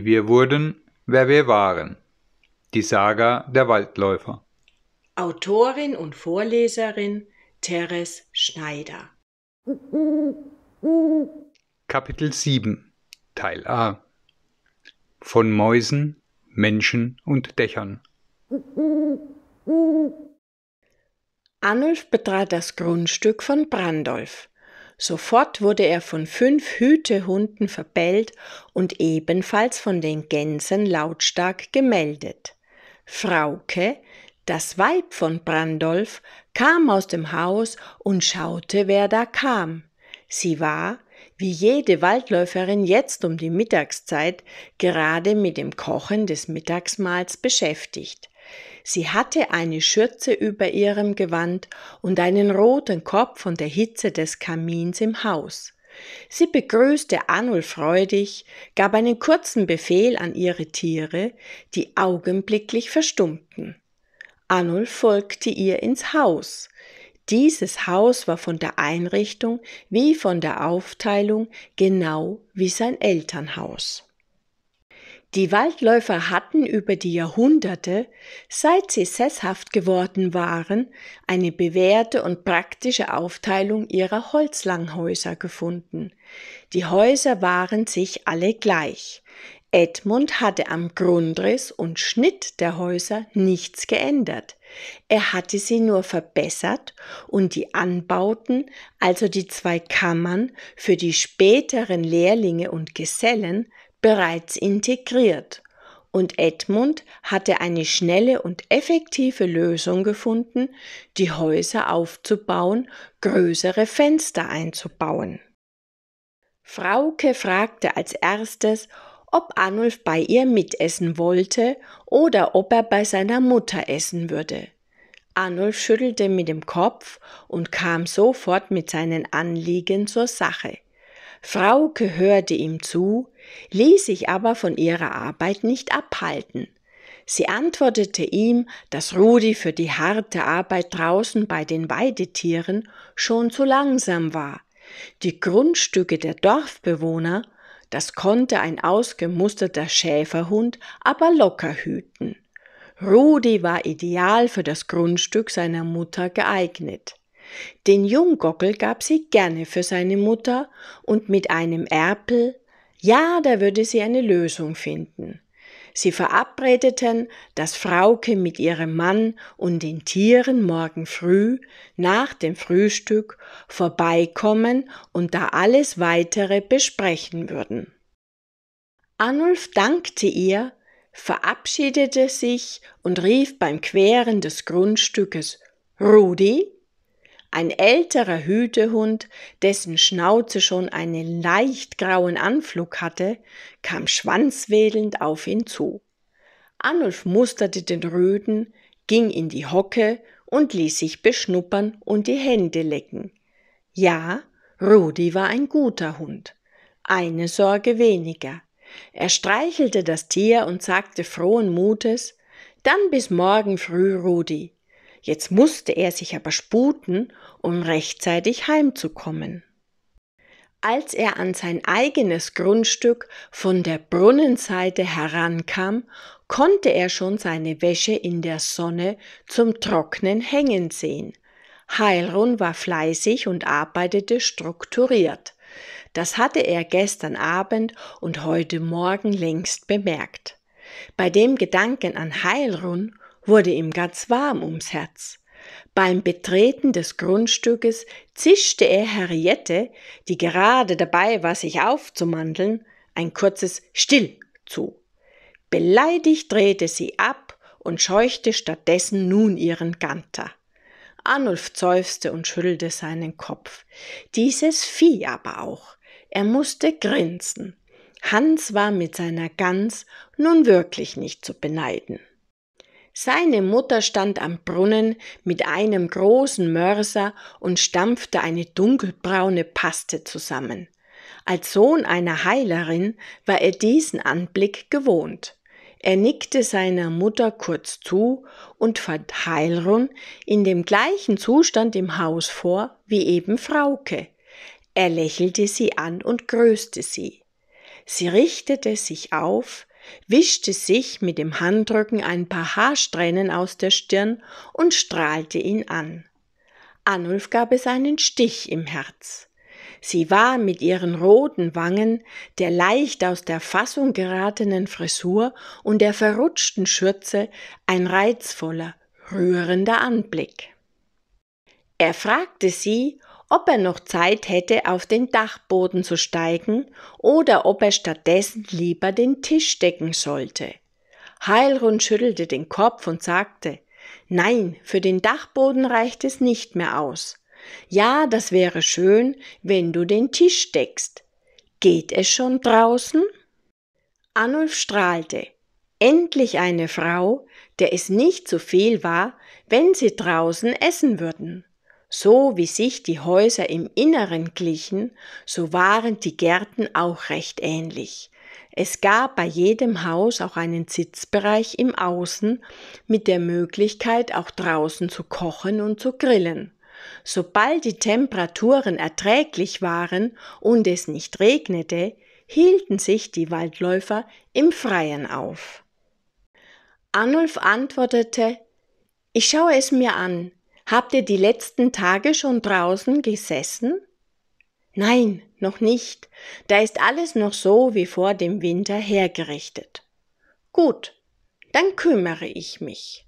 wie wir wurden, wer wir waren. Die Saga der Waldläufer. Autorin und Vorleserin Teres Schneider. Kapitel 7 Teil A Von Mäusen, Menschen und Dächern. Arnulf betrat das Grundstück von Brandolf. Sofort wurde er von fünf Hütehunden verbellt und ebenfalls von den Gänsen lautstark gemeldet. Frauke, das Weib von Brandolf, kam aus dem Haus und schaute, wer da kam. Sie war, wie jede Waldläuferin jetzt um die Mittagszeit, gerade mit dem Kochen des Mittagsmahls beschäftigt. Sie hatte eine Schürze über ihrem Gewand und einen roten Kopf von der Hitze des Kamins im Haus. Sie begrüßte Anul freudig, gab einen kurzen Befehl an ihre Tiere, die augenblicklich verstummten. Anul folgte ihr ins Haus. Dieses Haus war von der Einrichtung wie von der Aufteilung genau wie sein Elternhaus. Die Waldläufer hatten über die Jahrhunderte, seit sie sesshaft geworden waren, eine bewährte und praktische Aufteilung ihrer Holzlanghäuser gefunden. Die Häuser waren sich alle gleich. Edmund hatte am Grundriss und Schnitt der Häuser nichts geändert. Er hatte sie nur verbessert und die Anbauten, also die zwei Kammern für die späteren Lehrlinge und Gesellen, bereits integriert und Edmund hatte eine schnelle und effektive Lösung gefunden, die Häuser aufzubauen, größere Fenster einzubauen. Frauke fragte als erstes, ob Arnulf bei ihr mitessen wollte oder ob er bei seiner Mutter essen würde. Arnulf schüttelte mit dem Kopf und kam sofort mit seinen Anliegen zur Sache. Frauke hörte ihm zu, ließ sich aber von ihrer Arbeit nicht abhalten. Sie antwortete ihm, dass Rudi für die harte Arbeit draußen bei den Weidetieren schon zu langsam war. Die Grundstücke der Dorfbewohner, das konnte ein ausgemusterter Schäferhund aber locker hüten. Rudi war ideal für das Grundstück seiner Mutter geeignet. Den Junggockel gab sie gerne für seine Mutter und mit einem Erpel, ja, da würde sie eine Lösung finden. Sie verabredeten, dass Frauke mit ihrem Mann und den Tieren morgen früh nach dem Frühstück vorbeikommen und da alles weitere besprechen würden. Arnulf dankte ihr, verabschiedete sich und rief beim Queren des Grundstückes Rudi, ein älterer Hütehund, dessen Schnauze schon einen leicht grauen Anflug hatte, kam schwanzwedelnd auf ihn zu. Arnulf musterte den Rüden, ging in die Hocke und ließ sich beschnuppern und die Hände lecken. Ja, Rudi war ein guter Hund. Eine Sorge weniger. Er streichelte das Tier und sagte frohen Mutes, dann bis morgen früh, Rudi. Jetzt musste er sich aber sputen, um rechtzeitig heimzukommen. Als er an sein eigenes Grundstück von der Brunnenseite herankam, konnte er schon seine Wäsche in der Sonne zum Trocknen hängen sehen. Heilrun war fleißig und arbeitete strukturiert. Das hatte er gestern Abend und heute Morgen längst bemerkt. Bei dem Gedanken an Heilrun wurde ihm ganz warm ums Herz. Beim Betreten des Grundstückes zischte er Henriette, die gerade dabei war, sich aufzumandeln, ein kurzes Still zu. Beleidigt drehte sie ab und scheuchte stattdessen nun ihren Ganter. Arnulf seufzte und schüttelte seinen Kopf. Dieses Vieh aber auch. Er musste grinsen. Hans war mit seiner Gans nun wirklich nicht zu beneiden. Seine Mutter stand am Brunnen mit einem großen Mörser und stampfte eine dunkelbraune Paste zusammen. Als Sohn einer Heilerin war er diesen Anblick gewohnt. Er nickte seiner Mutter kurz zu und fand Heilrun in dem gleichen Zustand im Haus vor wie eben Frauke. Er lächelte sie an und grüßte sie. Sie richtete sich auf, wischte sich mit dem Handrücken ein paar Haarsträhnen aus der Stirn und strahlte ihn an. Anulf gab es einen Stich im Herz. Sie war mit ihren roten Wangen, der leicht aus der Fassung geratenen Frisur und der verrutschten Schürze ein reizvoller, rührender Anblick. Er fragte sie, ob er noch Zeit hätte, auf den Dachboden zu steigen oder ob er stattdessen lieber den Tisch decken sollte. Heilrun schüttelte den Kopf und sagte, Nein, für den Dachboden reicht es nicht mehr aus. Ja, das wäre schön, wenn du den Tisch deckst. Geht es schon draußen? Anulf strahlte. Endlich eine Frau, der es nicht zu viel war, wenn sie draußen essen würden. So wie sich die Häuser im Inneren glichen, so waren die Gärten auch recht ähnlich. Es gab bei jedem Haus auch einen Sitzbereich im Außen mit der Möglichkeit, auch draußen zu kochen und zu grillen. Sobald die Temperaturen erträglich waren und es nicht regnete, hielten sich die Waldläufer im Freien auf. Arnulf antwortete Ich schaue es mir an. Habt ihr die letzten Tage schon draußen gesessen? Nein, noch nicht. Da ist alles noch so wie vor dem Winter hergerichtet. Gut, dann kümmere ich mich.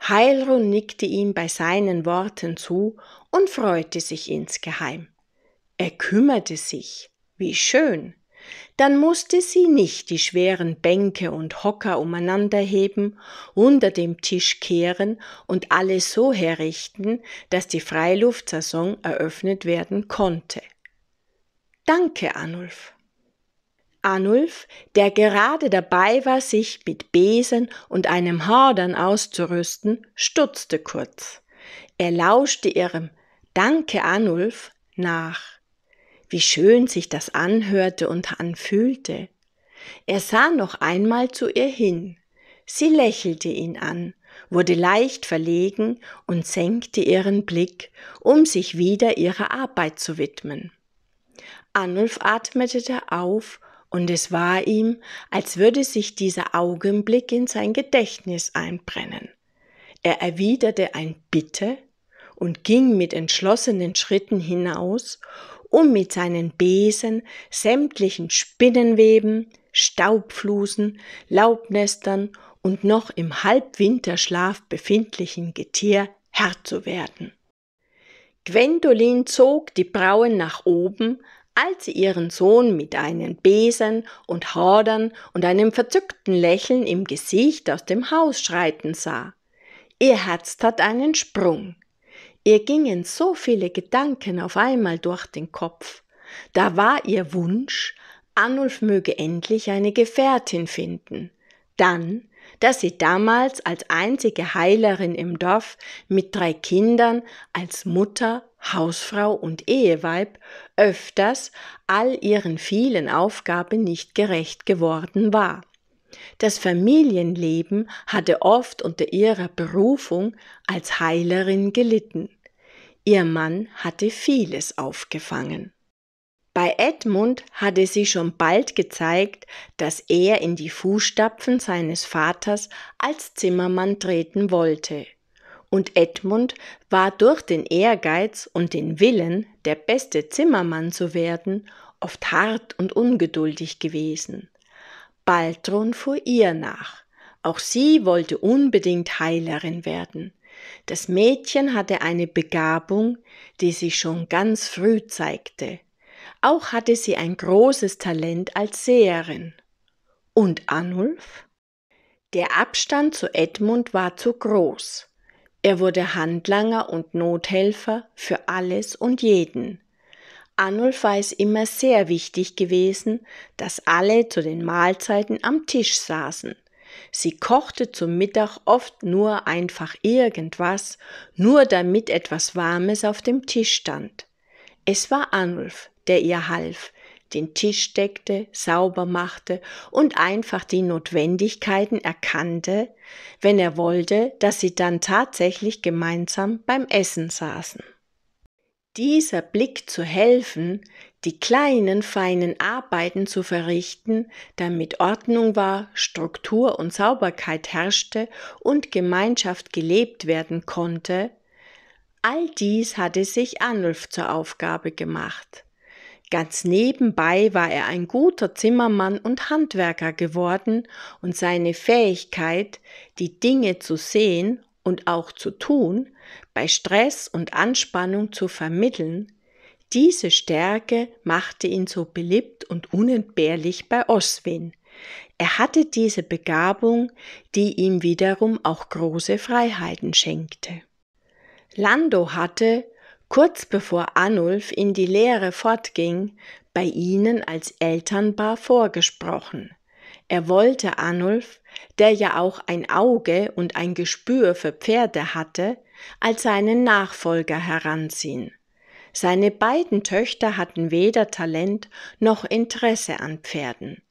Heilrun nickte ihm bei seinen Worten zu und freute sich insgeheim. Er kümmerte sich. Wie schön. Dann musste sie nicht die schweren Bänke und Hocker umeinander heben, unter dem Tisch kehren und alles so herrichten, dass die Freiluftsaison eröffnet werden konnte. Danke, Anulf. Anulf, der gerade dabei war, sich mit Besen und einem Hordern auszurüsten, stutzte kurz. Er lauschte ihrem Danke, Anulf nach. Wie schön sich das anhörte und anfühlte. Er sah noch einmal zu ihr hin. Sie lächelte ihn an, wurde leicht verlegen und senkte ihren Blick, um sich wieder ihrer Arbeit zu widmen. Anulf atmete auf und es war ihm, als würde sich dieser Augenblick in sein Gedächtnis einbrennen. Er erwiderte ein Bitte und ging mit entschlossenen Schritten hinaus, um mit seinen Besen sämtlichen Spinnenweben, Staubflusen, Laubnestern und noch im Halbwinterschlaf befindlichen Getier Herr zu werden. Gwendolin zog die Brauen nach oben, als sie ihren Sohn mit einem Besen und Hordern und einem verzückten Lächeln im Gesicht aus dem Haus schreiten sah. Ihr Herz tat einen Sprung. Ihr gingen so viele Gedanken auf einmal durch den Kopf. Da war ihr Wunsch, Annulf möge endlich eine Gefährtin finden. Dann, dass sie damals als einzige Heilerin im Dorf mit drei Kindern als Mutter, Hausfrau und Eheweib öfters all ihren vielen Aufgaben nicht gerecht geworden war. Das Familienleben hatte oft unter ihrer Berufung als Heilerin gelitten. Ihr Mann hatte vieles aufgefangen. Bei Edmund hatte sie schon bald gezeigt, dass er in die Fußstapfen seines Vaters als Zimmermann treten wollte und Edmund war durch den Ehrgeiz und den Willen, der beste Zimmermann zu werden, oft hart und ungeduldig gewesen. Baltron fuhr ihr nach. Auch sie wollte unbedingt Heilerin werden. Das Mädchen hatte eine Begabung, die sich schon ganz früh zeigte. Auch hatte sie ein großes Talent als Seherin. Und Anulf? Der Abstand zu Edmund war zu groß. Er wurde Handlanger und Nothelfer für alles und jeden. Arnulf war es immer sehr wichtig gewesen, dass alle zu den Mahlzeiten am Tisch saßen. Sie kochte zum Mittag oft nur einfach irgendwas, nur damit etwas Warmes auf dem Tisch stand. Es war Arnulf, der ihr half, den Tisch deckte, sauber machte und einfach die Notwendigkeiten erkannte, wenn er wollte, dass sie dann tatsächlich gemeinsam beim Essen saßen. Dieser Blick zu helfen, die kleinen, feinen Arbeiten zu verrichten, damit Ordnung war, Struktur und Sauberkeit herrschte und Gemeinschaft gelebt werden konnte, all dies hatte sich Arnulf zur Aufgabe gemacht. Ganz nebenbei war er ein guter Zimmermann und Handwerker geworden und seine Fähigkeit, die Dinge zu sehen und auch zu tun, bei Stress und Anspannung zu vermitteln, diese Stärke machte ihn so beliebt und unentbehrlich bei Oswin. Er hatte diese Begabung, die ihm wiederum auch große Freiheiten schenkte. Lando hatte, kurz bevor Anulf in die Lehre fortging, bei ihnen als Elternpaar vorgesprochen. Er wollte Anulf, der ja auch ein Auge und ein Gespür für Pferde hatte, als seinen Nachfolger heranziehen. Seine beiden Töchter hatten weder Talent noch Interesse an Pferden.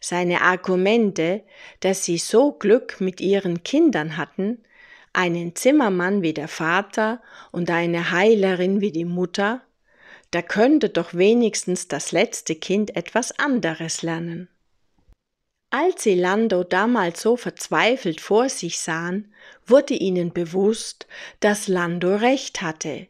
Seine Argumente, dass sie so Glück mit ihren Kindern hatten, einen Zimmermann wie der Vater und eine Heilerin wie die Mutter, da könnte doch wenigstens das letzte Kind etwas anderes lernen. Als sie Lando damals so verzweifelt vor sich sahen, wurde ihnen bewusst, dass Lando recht hatte.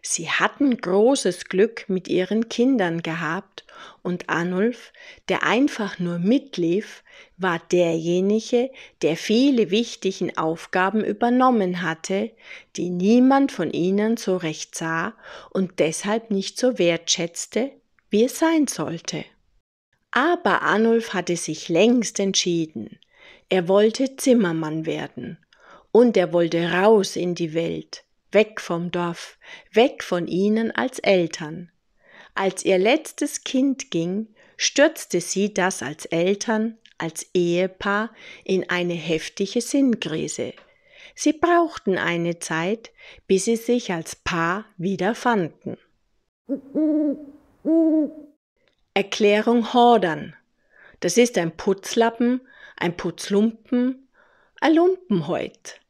Sie hatten großes Glück mit ihren Kindern gehabt, und Anulf, der einfach nur mitlief, war derjenige, der viele wichtigen Aufgaben übernommen hatte, die niemand von ihnen so recht sah und deshalb nicht so wertschätzte, wie es sein sollte. Aber Anulf hatte sich längst entschieden. Er wollte Zimmermann werden. Und er wollte raus in die Welt weg vom Dorf, weg von ihnen als Eltern. Als ihr letztes Kind ging, stürzte sie das als Eltern, als Ehepaar in eine heftige Sinnkrise. Sie brauchten eine Zeit, bis sie sich als Paar wieder fanden. Erklärung Hordern. Das ist ein Putzlappen, ein Putzlumpen, ein Lumpenhäut.